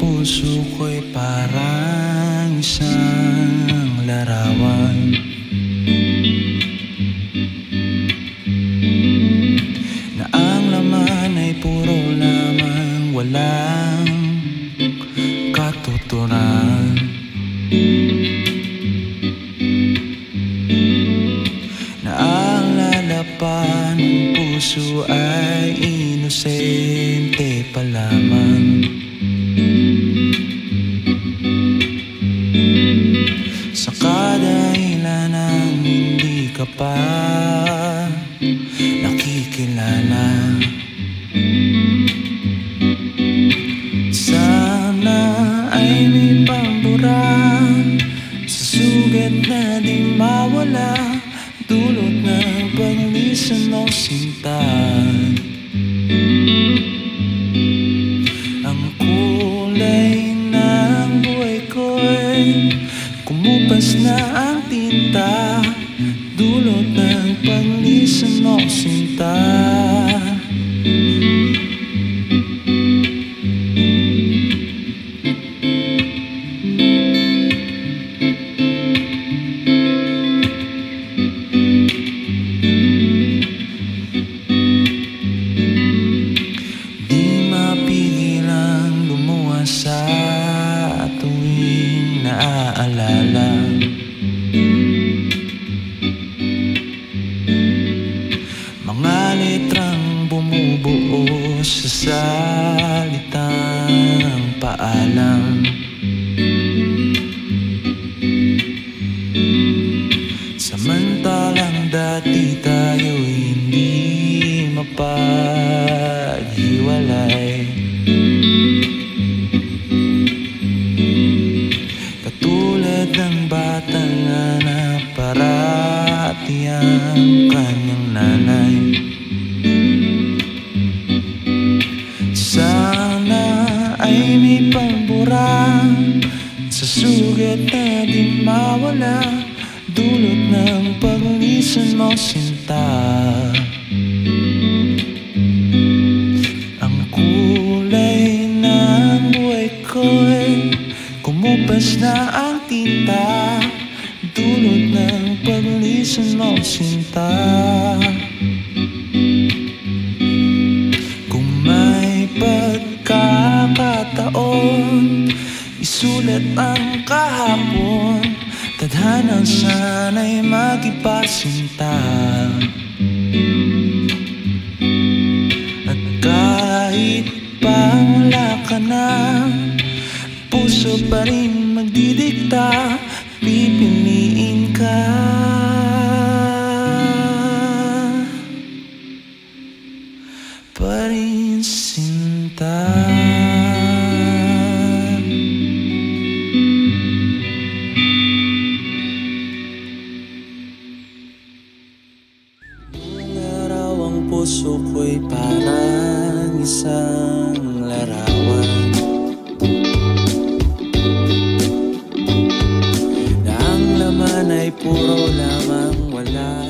Puso ko'y parang isang larawan walang katuturan Na puso ay inosente pa lamang. Sa kadahilan ng hindi ka pa nakikilala di mawala Dulot ng paglisan o sinta Ang kulay ng buhay ko'y Kumupas na ang tinta. Dulot ng paglisan o sinta salitang paalam. Samantalang dati tayo hindi mapaghiwalay. Katulad ng bata na parati sugat na di mawala Dulot ng paglisan mo sinta. Ang kulay ng buhay ko'y Kumupas na ang tinta Dulot ng paglisan mo sinta Isulat ang kahapon. Tadhana sana'y magipasinta At kahit pa wala ka na Puso pa rin magdidikta puso ko'y parang isang larawan. Na ang laman ay puro lamang wala